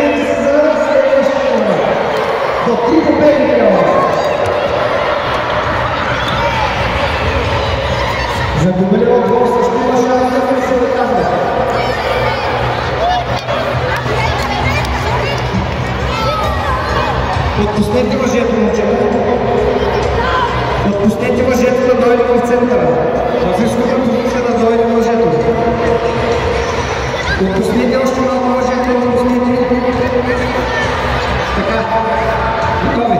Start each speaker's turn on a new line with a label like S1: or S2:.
S1: Ladies до три победи трябва. За победен отбор също има шанс да се отказва. Отпуснете мъжето, момчета. Отпуснете мъжето да дойде в центъра. В изходна позиция да дойде мъжето. Отпуснете още малко мъжето, отпуснете. Така. Come